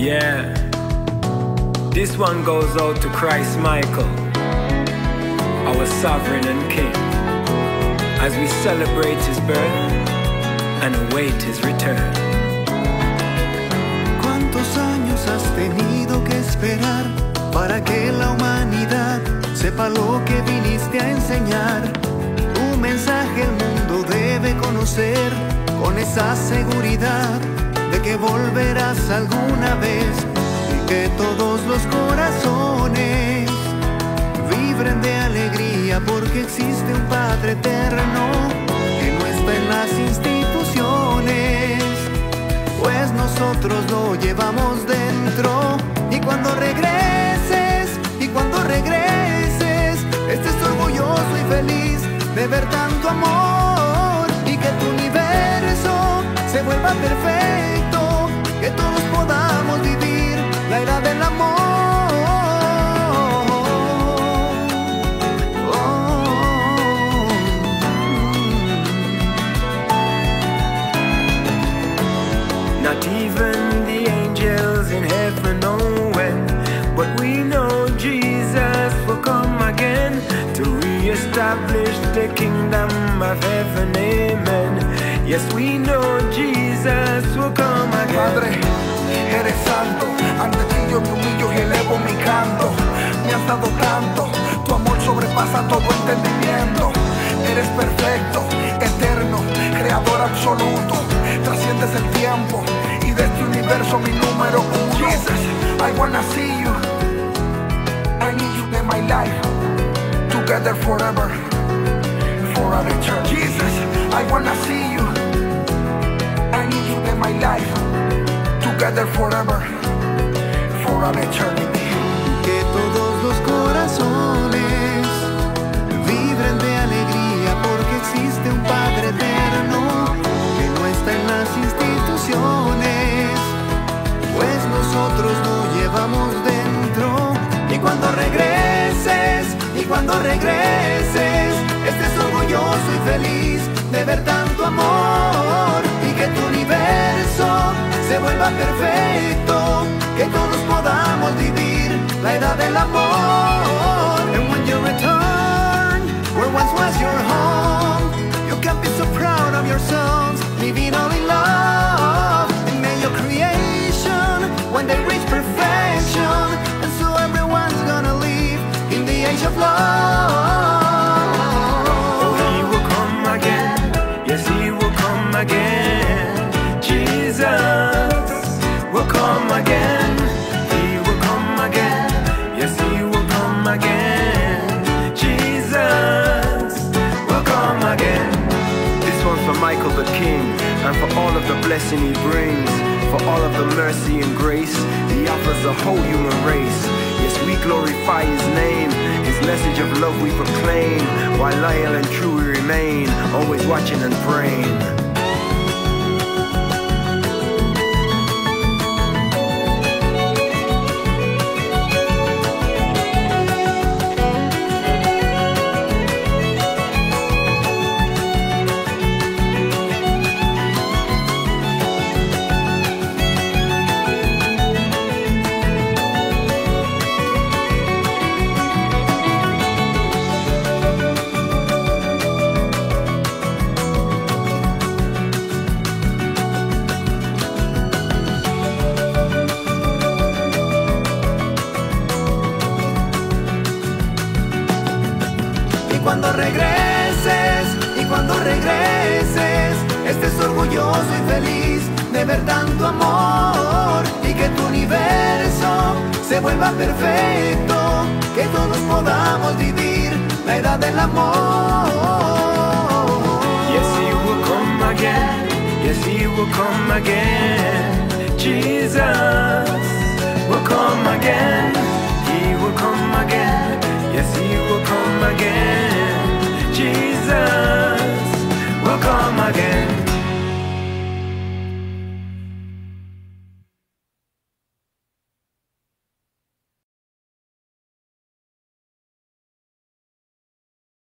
Yeah. This one goes out to Christ Michael, our sovereign and king, as we celebrate his birth and await his return. ¿Cuántos años has tenido que esperar para que la humanidad sepa lo que viniste a enseñar? Mensaje el mundo debe conocer con esa seguridad de que volverás alguna vez y que todos los corazones vibren de alegría porque existe un Padre eterno que no está en las instituciones, pues nosotros lo llevamos dentro. Y cuando regreses y cuando regreses estés orgulloso y feliz de ver tanto amor y que tu universo se vuelva perfecto, era del amor. Not even the angels in heaven know when, but we know Jesus will come again to reestablish the kingdom of heaven. Amen. Yes, we know Jesus will come again. eres perfecto, eterno, creador absoluto. Trasciendes el tiempo y de este universo mi número uno. Jesus, I wanna see you. I need you in my life. Together forever, for all eternity. Jesus, I wanna see you. I need you in my life. Together forever, for all eternity. Nosotros lo llevamos dentro. Y cuando regreses, y cuando regreses, estés orgulloso y feliz de ver tanto amor y que tu universo se vuelva perfecto, que todos podamos vivir la edad del amor. And for all of the blessing he brings, for all of the mercy and grace he offers the whole human race. Yes, we glorify his name, his message of love we proclaim, while loyal and true we remain, always watching and praying. Cuando regreses, y cuando regreses, estés orgulloso y feliz de ver tanto amor y que tu universo se vuelva perfecto, que todos podamos vivir la edad del amor. Yes, he will come again. Yes, he will come again. Jesus will come again.